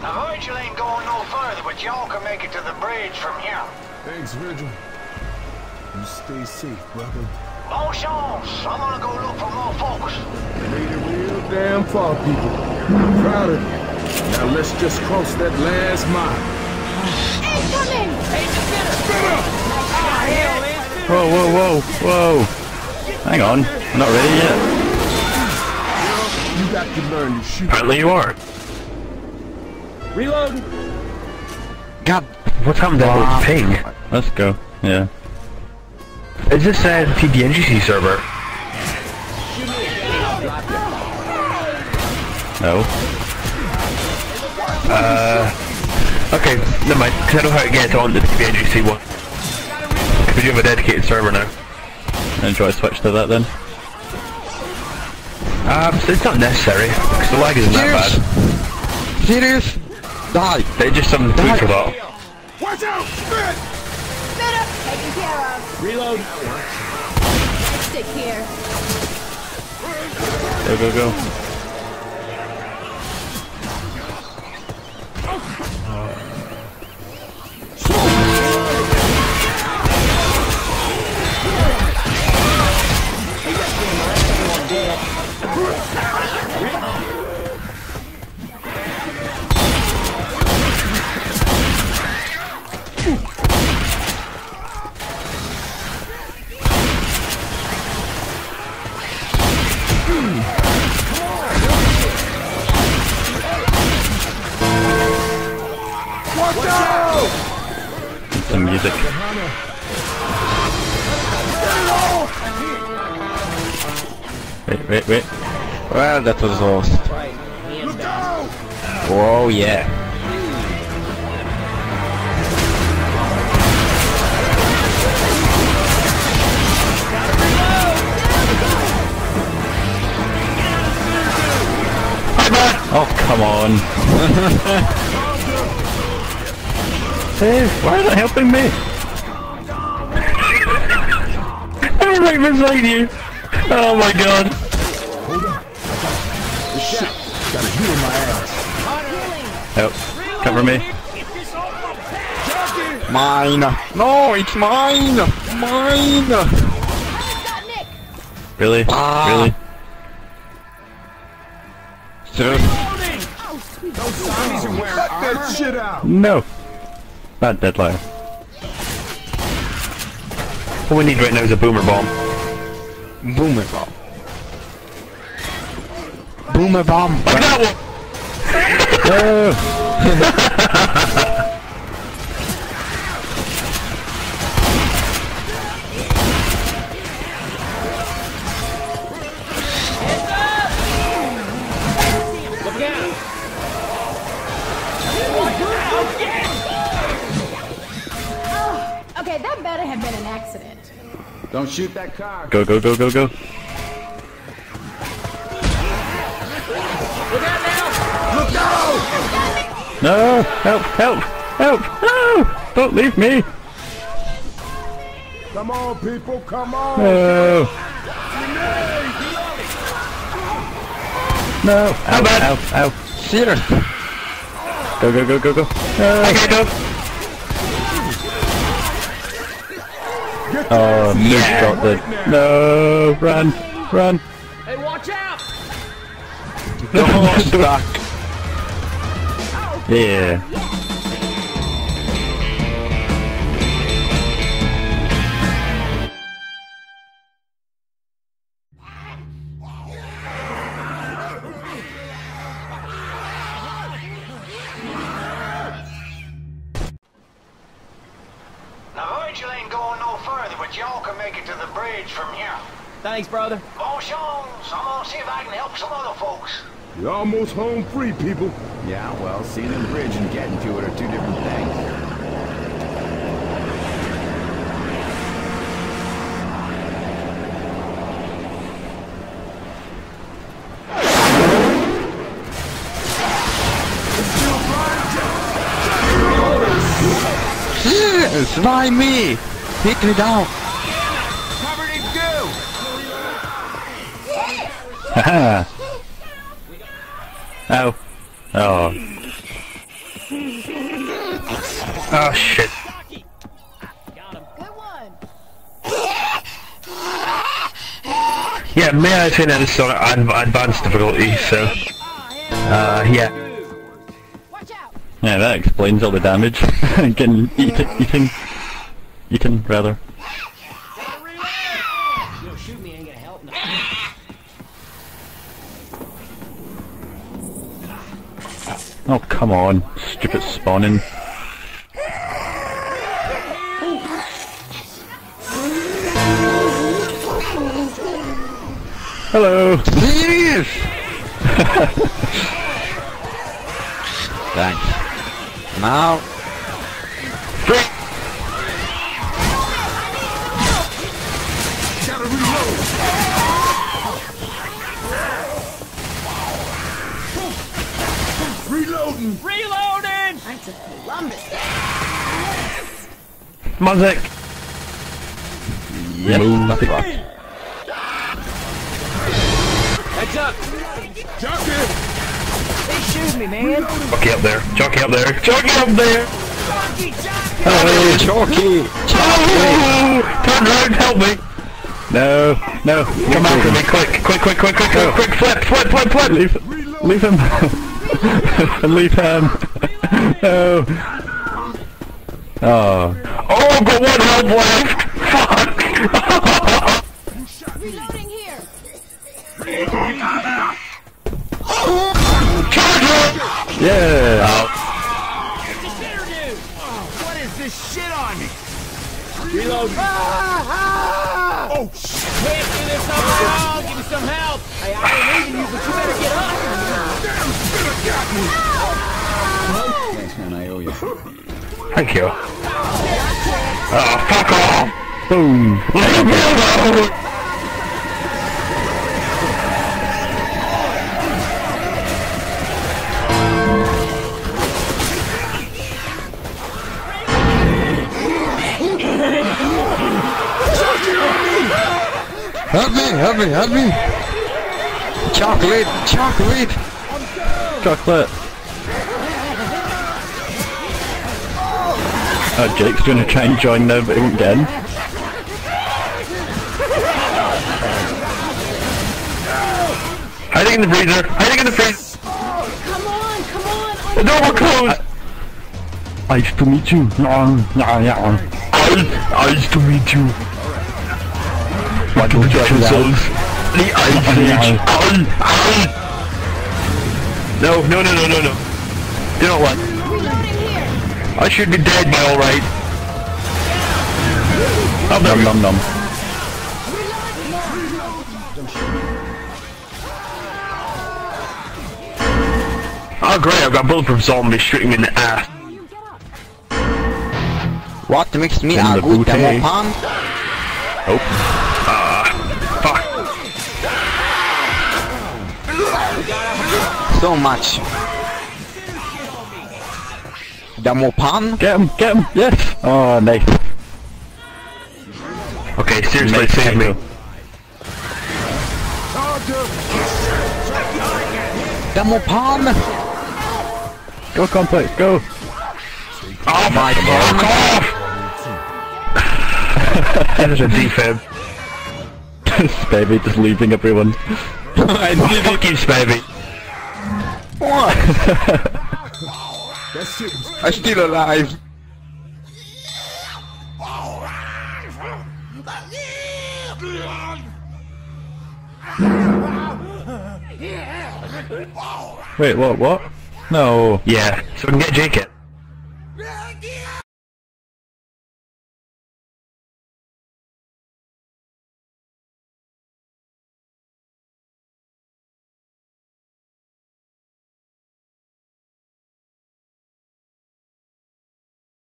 Now, Virgil ain't going no further, but y'all can make it to the bridge from here. Thanks, Virgil. You stay safe, brother. Bon chance. I'm gonna go look for more folks. Made it real damn far, people. I'm proud of you. Now let's just cross that last mile. Incoming! Whoa, whoa, whoa, whoa. Hang on, I'm not ready yet. You got to learn to shoot. Apparently you are. Reload. God, what's happened to that ping? Let's go. Yeah. Is this a TBNGC server? No. Uh. Okay, never mind. Cause I know how to get on the TBNGC one. Because we do have a dedicated server now. And try to switch to that then. Um, so it's not necessary, because the lag isn't that bad. Serious? Die. There's just some food for that. Watch out! Spit! Spitter! Taken care of. Reload. Stick here. Go, go, go. Some music. Wait, wait, wait. Well, that was lost. Whoa, yeah. Oh, come on. hey, why are they helping me? I'm right beside you. Oh my god. Hold on. Shit. Got a hit in my ass. Help. Cover me. Mine. No, it's mine. Mine. Got Nick! Really? Ah. Really? Sir. Cut that shit out! No. Bad deadline. What we need right now is a boomer bomb. Boomer bomb. Boomer bomb. Look at that one! Oh. accident. Don't shoot that car. Go, go, go, go, go. Look out now. Look out! No! Help! Help! Help! No! Don't leave me! Come on, people, come on! No! No! Ow, ow, ow. Serious. Go, go, go, go, go. No. I can't go. Oh, the yeah. got the... No! Run! Run! Hey, watch out. No, stuck. Oh. Yeah. Can make it to the bridge from here. Thanks, brother. Bon chance. I'm gonna see if I can help some other folks. You're almost home free, people. Yeah, well, seeing the bridge and getting to it are two different things. Serious. Why me? Take me down. Ow. Oh. Oh shit. Yeah, may I say that it's on ad- advanced difficulty, so... Uh, yeah. Yeah, that explains all the damage. Getting eaten, eating, eaten rather. You know, shoot me ain't gonna help no. Oh come on, stupid spawning. Hello. Serious? Thanks. Now, Gotta Reloading. Reloading! Knights of Columbus. Music! Move the fuck. Heads up! Jockey. They shoot me, man! Jockey up there. Jockey up there. Jockey up there! Hello. Chalky! Oh, turn around, help me! No, no, Come after me, quick, quick, quick, quick, quick, quick, quick, flip, flip, flip, flip! Leave, leave him. leave him. no. Oh, Oh, got one help left! Fuck! Reloading here. yeah. What is this shit on me? Reload! Oh shit. Can't do this on my own! Give me some help! Hey, I ain't leaving you, but Thank you. Oh, fuck off! Boom. Leave me alone! Help me, help me, help me! Chocolate, chocolate! Chocolate. Oh, Jake's gonna try and join them but he won't get in. Hiding in the freezer! Hiding in the freezer! Come on, come on. The door will close! Nice to meet you. No, no, yeah. Eyes to meet you. Why don't you try that? The ice age. Ow, ow. No, no, no, no, no, no. You know what? I should be dead by all right. Oh, Num num num. Oh ah, great, I've got bulletproof zombies shooting me in the ass. What makes me In a good demo pan? Ah, fuck. So much. Demo pan? Get him, get him, yes! Oh, nice. Okay, seriously, Nice save me. tackle. Charger. Demo pan? Go complex, go! Oh My God. off! that is a defib. Spavy just leaving everyone. I did Fuck you, Spavy. What? That shit was I'm still alive. Wait, what, what? No. Yeah, so we can get Jake it.